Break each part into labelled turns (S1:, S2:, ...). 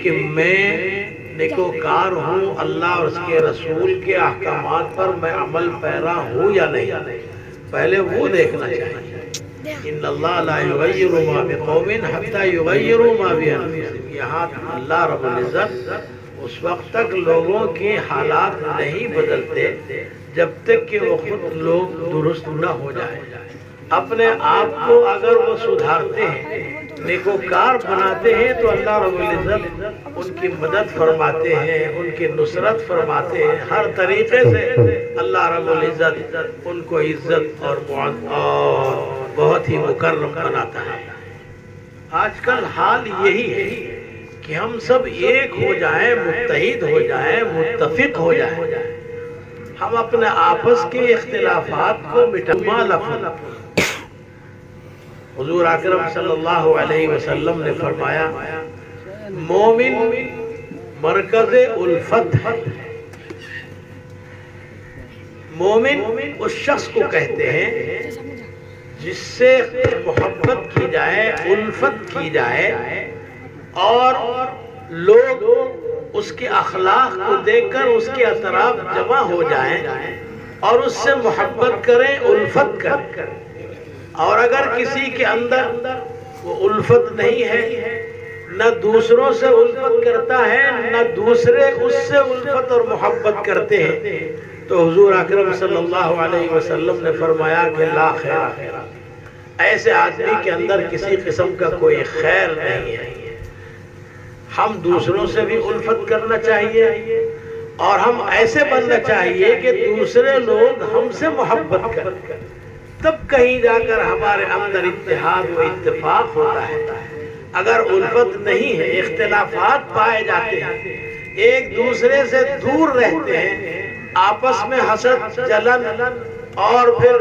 S1: कि मैं निकोकार हूँ, अल्लाह और उसके रसूल के अहकाम पर मैं अमल पैरा हूँ या नहीं? पहले वो देखना चाहिए। यहाँ अल्लाह उस वक्त तक लोगों के हालात नहीं बदलते, जब तक कि वो खुद लोग दुरुस्त न हो जाए। अपने आप को अगर वो सुधारते हैं, नेकोकार बनाते हैं तो अल्लाह रब्बुल इज़्ज़त उनकी मदद फरमाते हैं, उनकी नुसरत फरमाते हैं, हर तरीके से अल्लाह रब्बुल इज़्ज़त उनको इज़्ज़त और मुआज- और बहुत ही मुकर्रम बनाता है। आजकल हाल यही है कि हम सब एक हो जाएँ, मुत्तहिद हो जाएँ, मुत्तफिक हो जाएँ। हम अपने आपस के इख्तिलाफात को मिटमा लफज हुजूर अकरम सल्लल्लाहु ने फरमाया, मोमिन मरकज उल्फत है। मोमिन उस शख्स को कहते हैं जिससे मोहब्बत की जाए, उल्फत की जाए और लोग उसके अखलाक को देखकर उसके अतराफ जमा हो जाएँ और उससे मोहब्बत करें, उल्फत करें। और अगर किसी के अंदर वो उल्फत नहीं है, न दूसरों से उल्फत करता है, न दूसरे उससे उल्फत और मोहब्बत करते हैं। तो हुजूर अकरम सल्लल्लाहु अलैहि वसल्लम ने फरमाया कि ला खैर। ऐसे आदमी के अंदर किसी किस्म का कोई खैर नहीं है। हम दूसरों से भी उल्फत करना चाहिए और हम ऐसे बनना चाहिए कि दूसरे लोग हमसे मोहब्बत करें। तब कहीं जाकर हमारे अंदर इतिहाद व इत्तेफाक होता है। अगर उल्फत नहीं है, इख्तिलाफात पाए जाते हैं, एक दूसरे से दूर रहते हैं, आपस में हसद जलन और फिर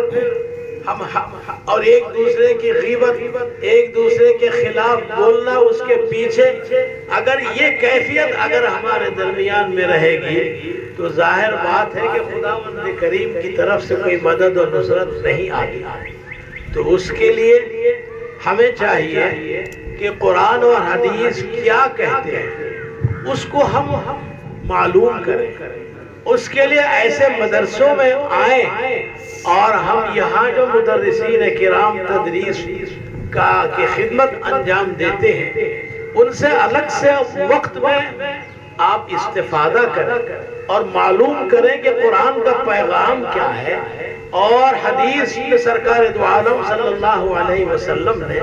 S1: और एक दूसरे की गीबत, एक दूसरे के खिलाफ बोलना उसके पीछे। अगर ये कैफियत अगर हमारे दरमियान में रहेगी तो ज़ाहिर बात है कि खुदा करीम की तरफ़ से कोई मदद और नुसरत नहीं आती। तो उसके लिए हमें चाहिए कि कुरान और हदीस क्या कहते हैं, उसको हम हम मालूम करें करें। उसके लिए ऐसे मदरसों में आए और हम यहाँ जो मुदरसिन किराम तदरीस का की खिदमत अंजाम देते हैं, उनसे अलग से वक्त में आप इस्तेफादा करें और मालूम करें कि कुरान का पैगाम क्या है। और हदीस में सरकार सल्लल्लाहु अलैहि वसल्लम ने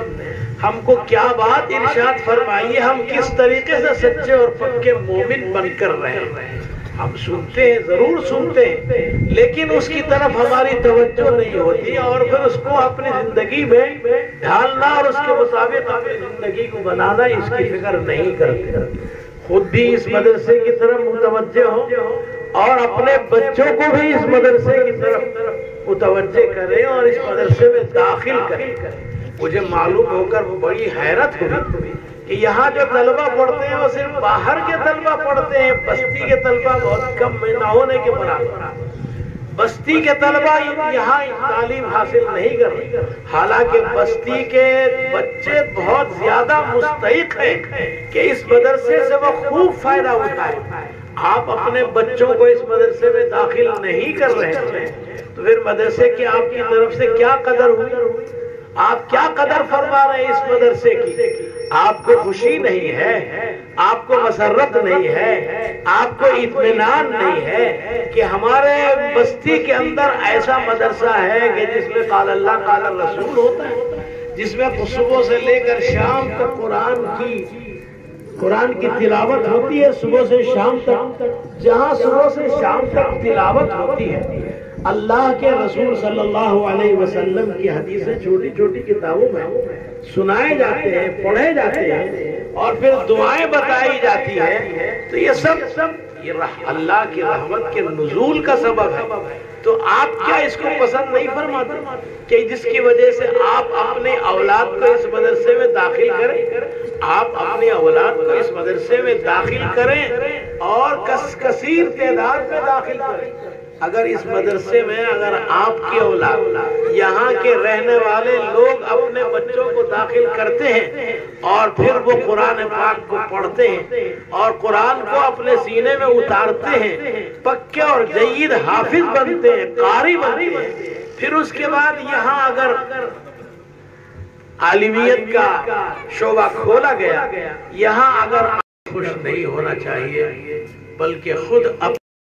S1: हमको क्या बात इरशाद फरमाई हम किस तरीके से सच्चे और पक्के मोमिन बनकर रहे हैं। हम सुनते हैं, ज़रूर सुनते हैं, लेकिन उसकी तरफ़ हमारी तवज्जो नहीं होती और फिर उसको अपनी ज़िंदगी में ढालना और उसके मुताबिक अपनी ज़िंदगी को बनाना इसकी फ़िक्र नहीं करते। खुद भी इस मदरसे की तरफ़ मुतवजह हो और अपने बच्चों को भी इस मदरसे की तरफ़ मुतवजह करें और इस मदरसे में दाखिल करें। मुझे मालूम होकर वो बड़ी हैरत हुई। कि यहाँ जो तलबा पढ़ते हैं, वो सिर्फ़ बाहर के तलबा पढ़ते हैं, बस्ती के तलबा बहुत कम न होने के बराबर। बस्ती के तलबा यहाँ तालीम हासिल नहीं कर रहे। हालाँकि बस्ती के बच्चे बहुत ज़्यादा मुस्तक हैं कि इस मदरसे से वो खूब फ़ायदा उठाए। आप अपने बच्चों को इस मदरसे में दाखिल नहीं कर रहे हैं। तो फिर मदरसे की आपकी तरफ़ से क्या कदर हुई? आप क्या कदर फरमा रहे हैं इस मदरसे की? आपको खुशी नहीं है, आपको मसरत नहीं है, आपको इतमान नहीं है कि हमारे बस्ती के अंदर ऐसा मदरसा है कि जिसमें काल अल्लाह, काल रसूल होता है, जिसमें सुबह से लेकर शाम तक कुरान की कुरान की तिलावत होती है, सुबह से शाम तक। जहाँ सुबह से शाम तक तिलावत होती है, अल्लाह के रसूल सल्लल्लाहु अलैहि वसल्लम की हदीसें छोटी छोटी किताबों में सुनाए जाते हैं, पढ़े जाते हैं और फिर दुआएँ बताई जाती है। तो ये सब सब ये अल्लाह की रहमत के नजूल का सबब है। तो आप क्या इसको पसंद नहीं फरमाते? कि जिसकी वजह से आप अपने औलाद को इस मदरसे में दाखिल करें? आप अपने औलाद को इस मदरसे में दाखिल करें और कस कसीर तादाद में दाखिल करें। अगर इस मदरसे में अगर आपके औलाद, यहाँ के रहने वाले लोग अपने बच्चों को दाखिल करते हैं और फिर वो कुरान पाक को पढ़ते हैं और कुरान को अपने सीने में उतारते हैं, पक्के और जयीद हाफिज बनते हैं कारी बनते। हैं फिर उसके बाद यहाँ अगर आलिमियत का शोभा खोला गया, यहाँ अगर खुश नहीं होना चाहिए, बल्कि खुद अब